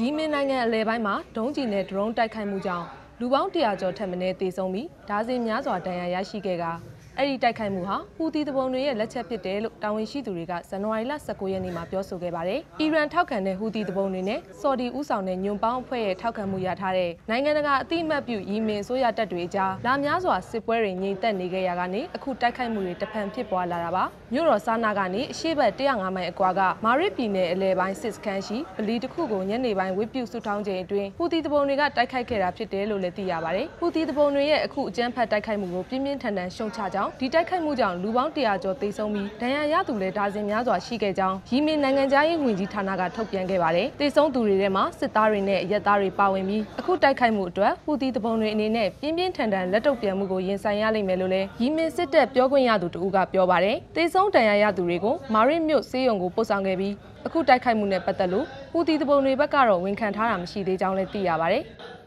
ရီမင်းနိုင်ငံအလဲပိုင်းမှာဒုံးကျည်နဲ့ဒရုန်းတိုက်ခိုက်မှုကြောင့်လူပေါင်း100ကျော်ထက်မနည်းသေဆုံးပြီးဒါဇင်များစွာဒဏ်ရာရရှိခဲ့က အဲ့ဒီတိုက်ခိုက်မှုဟာဟူသီတပုံတွေရဲ့လက်ချက်ဖြစ်တယ်လို့တာဝန်ရှိသူတွေကဇန်နဝါရီလ19ရက်နေ့မှာပြောဆိုခဲ့ပါတယ်။အီရန်ထောက်ခံတဲ့ဟူသီတပုံတွေနဲ့ဆော်ဒီဦးဆောင်တဲ့ညွန်ပေါင်းအဖွဲ့ရဲ့ထောက်ခံမှုရထားတဲ့နိုင်ငံတကာအသိအမှတ်ပြုရီမင်ဆိုရတပ်တွေကြားလာများစွာစစ်ပွဲတွေငြိမ်သက်နေခဲ့ရကနေအခုတိုက်ခိုက်မှုတွေတဖန်ဖြစ်ပွားလာတာပါ။မြို့တော်စာနာကနေအရှေ့ဘက်105မိုင်အကွာကမာရစ်ပြည်နယ်အလဲပိုင်းစစ်စခန်းရှိဗလီတစ်ခုကိုညနေပိုင်းဝစ်ပြုစုထောင်းချိန်အတွင်းဟူသီတပုံတွေကတိုက်ခိုက်ခဲ့တာဖြစ်တယ်လို့လည်းသိရပါတယ်။ဟူသီတပုံတွေရဲ့အခုအကြမ်းဖက်တိုက်ခိုက်မှုကိုပြင်းပြင်းထန်ထန်ရှုံချကြောင်းဒီတိုက်ခိုက်မှုကြောင့်လူပေါင်း100ကျော်သေဆုံးပြီးဒဏ်ရာရသူလည်းဒါဇင်များစွာရှိခဲ့ကြောင်းရီမင်နိုင်ငံသားရေးဝန်ကြီးဌာနကထုတ်ပြန်ခဲ့ပါတယ်။သေဆုံးသူတွေထဲမှာစစ်သားတွေနဲ့အရက်သားတွေပါဝင်ပြီးအခုတိုက်ခိုက်မှုအတွက်ဟူသီတပုံတွေအနေနဲ့ပြင်းပြင်းထန်ထန်လက်တုပ်ပြန်မှုကိုရင်ဆိုင်ရလိမ့်မယ်လို့လည်းရီမင်စစ်တပ်ပြောခွင့်ရသူတဦးကပြောပါတယ်။သေဆုံးဒဏ်ရာရသူတွေကိုမာရစ်မြို့စေးရုံကိုပို့ဆောင်ခဲ့ပြီးအခုတိုက်ခိုက်မှုနဲ့ပတ်သက်လို့ဟူသီတပုံတွေဘက်ကတော့ဝန်ခံထားတာမရှိသေးကြောင်းလည်းသိရပါတယ်။